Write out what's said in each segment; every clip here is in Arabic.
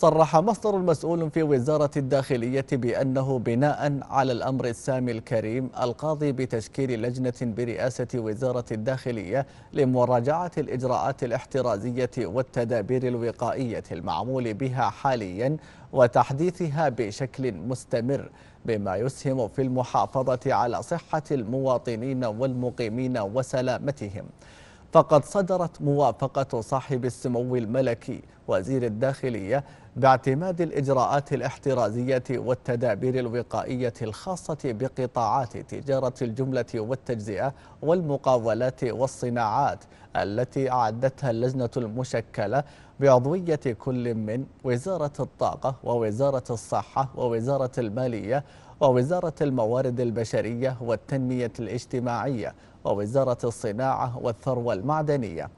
صرح مصدر مسؤول في وزارة الداخلية بأنه بناء على الأمر السامي الكريم القاضي بتشكيل لجنة برئاسة وزارة الداخلية لمراجعة الإجراءات الاحترازية والتدابير الوقائية المعمول بها حاليا وتحديثها بشكل مستمر بما يسهم في المحافظة على صحة المواطنين والمقيمين وسلامتهم. فقد صدرت موافقة صاحب السمو الملكي وزير الداخلية باعتماد الإجراءات الاحترازية والتدابير الوقائية الخاصة بقطاعات تجارة الجملة والتجزئة والمقاولات والصناعات التي أعدتها اللجنة المشكلة بعضوية كل من وزارة الطاقة ووزارة الصحة ووزارة المالية ووزارة الموارد البشرية والتنمية الاجتماعية ووزارة الصناعة والثروة المعدنية.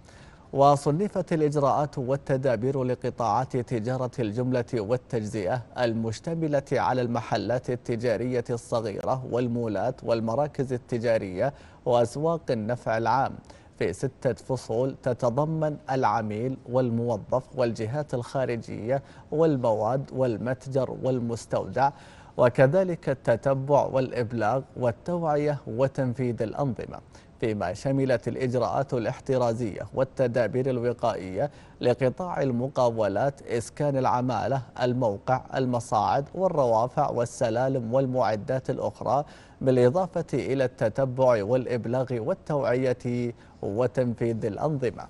وصنفت الإجراءات والتدابير لقطاعات تجارة الجملة والتجزئة المشتملة على المحلات التجارية الصغيرة والمولات والمراكز التجارية وأسواق النفع العام. في ستة فصول تتضمن العميل والموظف والجهات الخارجية والمواد والمتجر والمستودع وكذلك التتبع والإبلاغ والتوعية وتنفيذ الأنظمة. فيما شملت الإجراءات الاحترازية والتدابير الوقائية لقطاع المقاولات إسكان العمالة الموقع المصاعد والروافع والسلالم والمعدات الأخرى بالإضافة إلى التتبع والإبلاغ والتوعية وتنفيذ الأنظمة.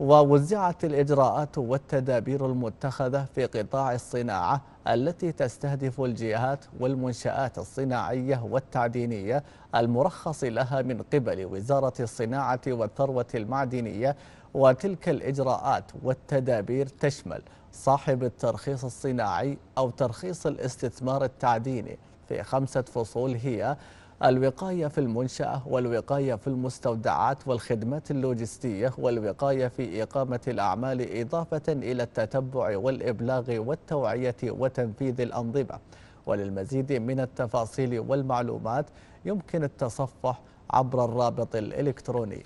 ووزعت الإجراءات والتدابير المتخذة في قطاع الصناعة التي تستهدف الجهات والمنشآت الصناعية والتعدينية المرخص لها من قبل وزارة الصناعة والثروة المعدنية وتلك الإجراءات والتدابير تشمل صاحب الترخيص الصناعي أو ترخيص الاستثمار التعديني في خمسة فصول هي الوقاية في المنشأة والوقاية في المستودعات والخدمات اللوجستية والوقاية في إقامة الأعمال إضافة إلى التتبع والإبلاغ والتوعية وتنفيذ الأنظمة. وللمزيد من التفاصيل والمعلومات يمكن التصفح عبر الرابط الإلكتروني.